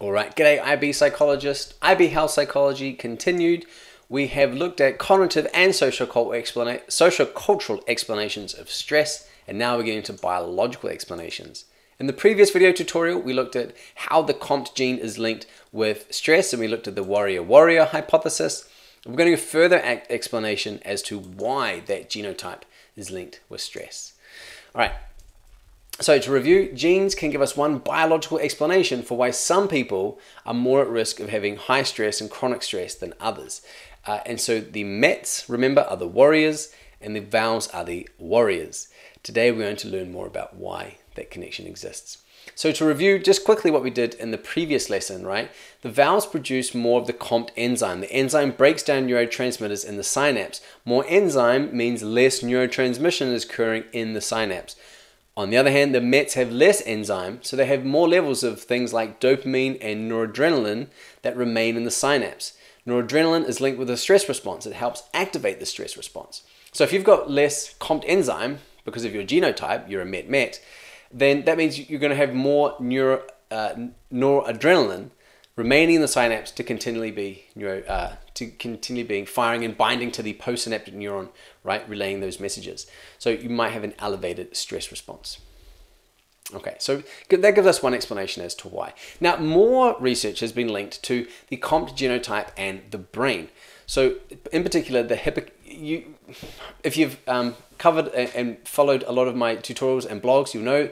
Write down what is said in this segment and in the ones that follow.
All right, g'day, IB psychologist. IB health psychology continued. We have looked at cognitive and social, cultural explanations of stress, and now we're getting into biological explanations. In the previous video tutorial, we looked at how the COMT gene is linked with stress, and we looked at the warrior-worrier hypothesis. We're going to give further explanation as to why that genotype is linked with stress. All right, so to review, genes can give us one biological explanation for why some people are more at risk of having high stress and chronic stress than others. Uh, and so the METs, remember, are the worriers and the VALs are the warriors. Today we're going to learn more about why that connection exists. So to review just quickly what we did in the previous lesson, right? The VALs produce more of the COMT enzyme. The enzyme breaks down neurotransmitters in the synapse. More enzyme means less neurotransmission is occurring in the synapse. On the other hand, the METs have less enzyme, so they have more levels of things like dopamine and noradrenaline that remain in the synapse. Noradrenaline is linked with the stress response. It helps activate the stress response. So if you've got less COMT enzyme because of your genotype, you're a MET-MET, then that means you're going to have more neuro, uh, noradrenaline remaining in the synapse to continually be neuro, uh, to continually being firing and binding to the postsynaptic neuron, right, relaying those messages. So you might have an elevated stress response. Okay, so that gives us one explanation as to why. Now, more research has been linked to the COMT genotype and the brain. So, in particular, the hippo. You, if you've um, covered and followed a lot of my tutorials and blogs, you'll know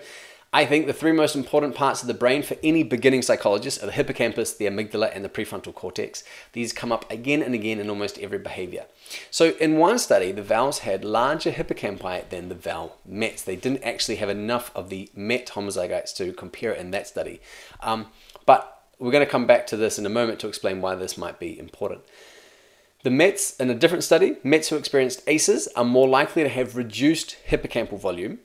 I think the three most important parts of the brain for any beginning psychologist are the hippocampus, the amygdala, and the prefrontal cortex. These come up again and again in almost every behavior. So, in one study, the VALs had larger hippocampi than the VAL METs. They didn't actually have enough of the MET homozygotes to compare in that study. Um, but we're going to come back to this in a moment to explain why this might be important. The METs, in a different study, METs who experienced ACEs are more likely to have reduced hippocampal volume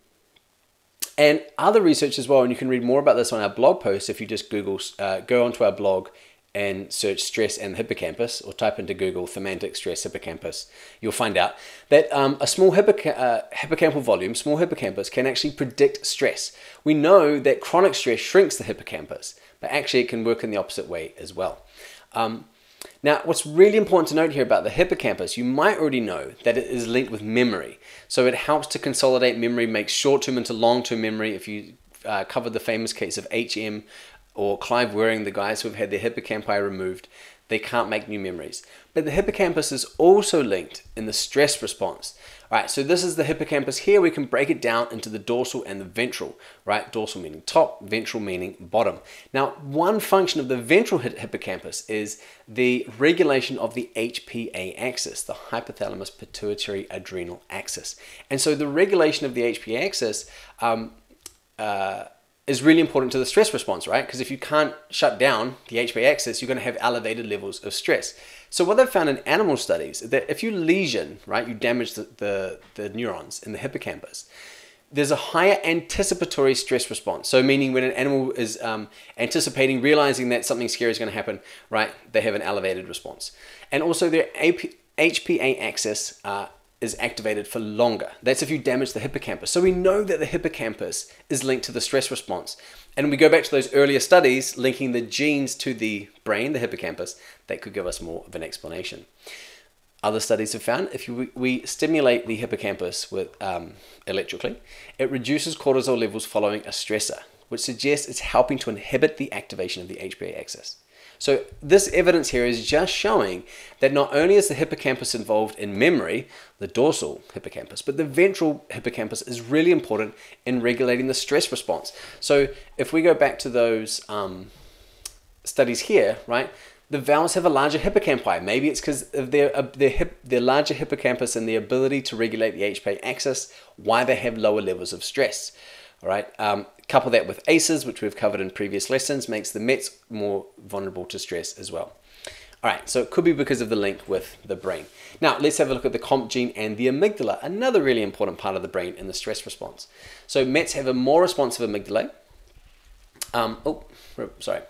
and other research as well, and you can read more about this on our blog post if you just Google, uh, go onto our blog and search stress and hippocampus or type into Google Themantic stress hippocampus, you'll find out that um, a small hippoca- uh, hippocampal volume, small hippocampus, can actually predict stress. We know that chronic stress shrinks the hippocampus, but actually it can work in the opposite way as well. Um, now, what's really important to note here about the hippocampus, you might already know that it is linked with memory. So it helps to consolidate memory, make short-term into long-term memory. If you uh, covered the famous case of HM or Clive Wearing, the guys who have had their hippocampi removed, they can't make new memories. But the hippocampus is also linked in the stress response. Right, so this is the hippocampus here. We can break it down into the dorsal and the ventral, right? Dorsal meaning top, ventral meaning bottom. Now, one function of the ventral hippocampus is the regulation of the HPA axis, the hypothalamus pituitary adrenal axis. And so the regulation of the HPA axis um, uh, is really important to the stress response, right? Because if you can't shut down the HPA axis, you're going to have elevated levels of stress. So what they've found in animal studies is that if you lesion, right, you damage the, the, the neurons in the hippocampus, there's a higher anticipatory stress response. So meaning when an animal is um, anticipating, realizing that something scary is going to happen, right, they have an elevated response. And also their AP, HPA axis uh, is activated for longer. That's if you damage the hippocampus. So we know that the hippocampus is linked to the stress response. And we go back to those earlier studies linking the genes to the brain, the hippocampus, that could give us more of an explanation. Other studies have found if you, we stimulate the hippocampus with um, electrically, it reduces cortisol levels following a stressor, which suggests it's helping to inhibit the activation of the HPA axis. So this evidence here is just showing that not only is the hippocampus involved in memory, the dorsal hippocampus, but the ventral hippocampus is really important in regulating the stress response. So if we go back to those um, studies here, right, the VALs have a larger hippocampi. Maybe it's because of their, uh, their, hip, their larger hippocampus and the ability to regulate the HPA axis, why they have lower levels of stress. All right. Um, couple that with ACEs, which we've covered in previous lessons, makes the METs more vulnerable to stress as well. All right, so it could be because of the link with the brain. Now, let's have a look at the COMT gene and the amygdala, another really important part of the brain in the stress response. So METs have a more responsive amygdala. Um, oh, sorry.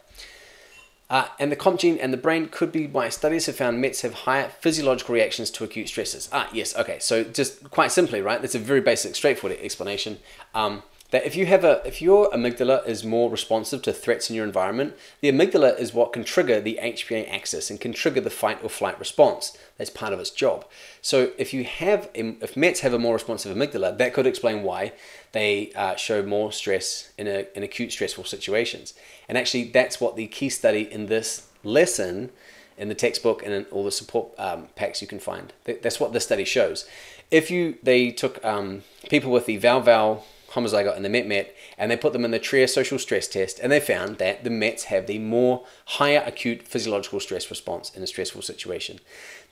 Uh, and the COMT gene and the brain could be why studies have found METs have higher physiological reactions to acute stresses. Ah, yes, okay. So just quite simply, right? That's a very basic, straightforward explanation. Um, that if you have a if your amygdala is more responsive to threats in your environment, the amygdala is what can trigger the HPA axis and can trigger the fight or flight response. That's part of its job. So if you have if Mets have a more responsive amygdala, that could explain why they uh, show more stress in, a, in acute stressful situations. And actually, that's what the key study in this lesson in the textbook and in all the support um, packs you can find. That's what this study shows. If you they took um, people with the VALVAL homozygote and the MET-MET, and they put them in the Trier social stress test, and they found that the METs have the more higher acute physiological stress response in a stressful situation.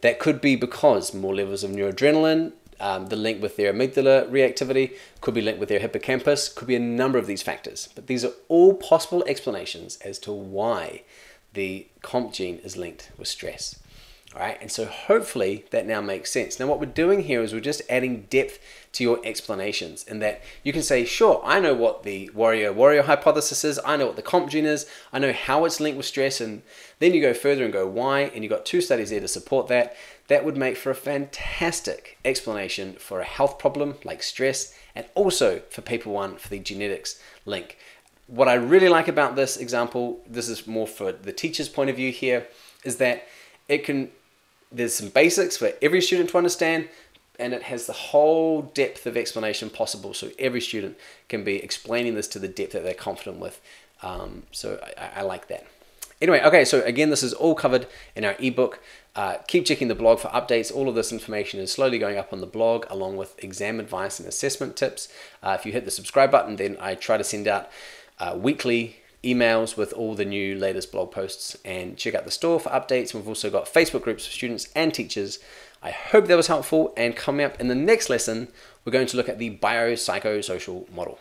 That could be because more levels of noradrenaline, um, the link with their amygdala reactivity, could be linked with their hippocampus, could be a number of these factors. But these are all possible explanations as to why the COMT gene is linked with stress. All right, and so hopefully that now makes sense. Now, what we're doing here is we're just adding depth to your explanations, in that you can say, sure, I know what the warrior worrier hypothesis is, I know what the COMT gene is, I know how it's linked with stress, and then you go further and go why, and you've got two studies there to support that. That would make for a fantastic explanation for a health problem like stress, and also for paper one for the genetics link. What I really like about this example, this is more for the teacher's point of view here, is that it can there's some basics for every student to understand and it has the whole depth of explanation possible so every student can be explaining this to the depth that they're confident with. Um, so I, I, like that. Anyway okay so again this is all covered in our ebook. Uh, keep checking the blog for updates. All of this information is slowly going up on the blog along with exam advice and assessment tips. Uh, if you hit the subscribe button then i try to send out uh, weekly emails with all the new latest blog posts and check out the store for updates. We've also got Facebook groups for students and teachers. I hope that was helpful and coming up in the next lesson, we're going to look at the biopsychosocial model.